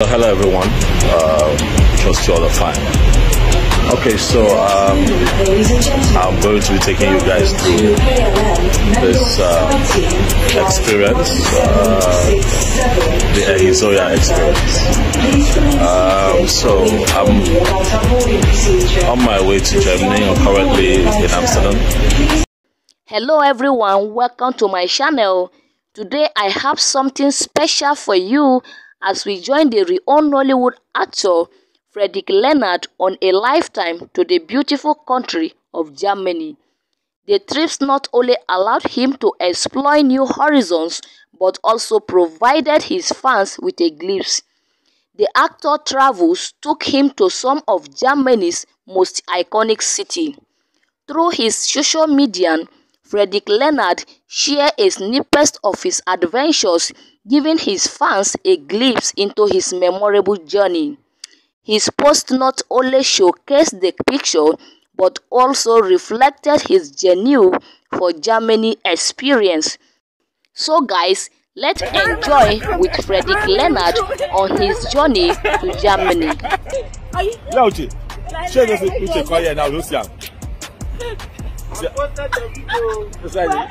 Hello everyone, uh, trust you all are fine. Okay, so um, I'm going to be taking you guys through this uh, experience, uh, the Ehizoya experience. Um, so I'm on my way to Germany. I'm currently in Amsterdam. Hello everyone, welcome to my channel. Today I have something special for you as we join the renowned Nollywood actor Frederick Leonard on a lifetime to the beautiful country of Germany. The trips not only allowed him to explore new horizons but also provided his fans with a glimpse. The actor travels took him to some of Germany's most iconic cities. Through his social media, Frederick Leonard shared a snippet of his adventures giving his fans a glimpse into his memorable journey. His post not only showcased the picture but also reflected his genuine for Germany experience. So guys, let's enjoy with Frederick Leonard on his journey to Germany. Now, don't am.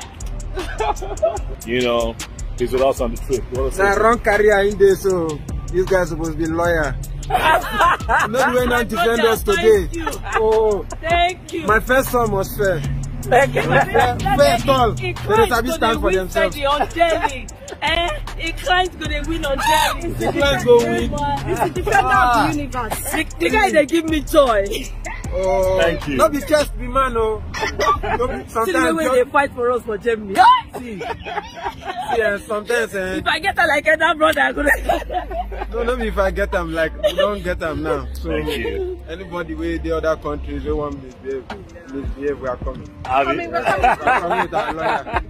You know, he's with us on the trip. Something? wrong career in there so this guy supposed to be lawyer no be when i defend us today you. oh Thank you. my first son was fair Thank you. fair tall they dey sabi stand for themselves. Eh? A client go dey win on jelly. the client go win It's the defender of the universe. The, guy dey give me joy. Oh Thank you. no be chest be man o no be See the sometimes way just they fight for us for Germany. see see eh sometimes eh If I get her like that brother, I go no no if i get am like we don get am now so Thank you. anybody wey dey other countries wey wan misbehave misbehave we are coming Abi? we are coming with our lawyer.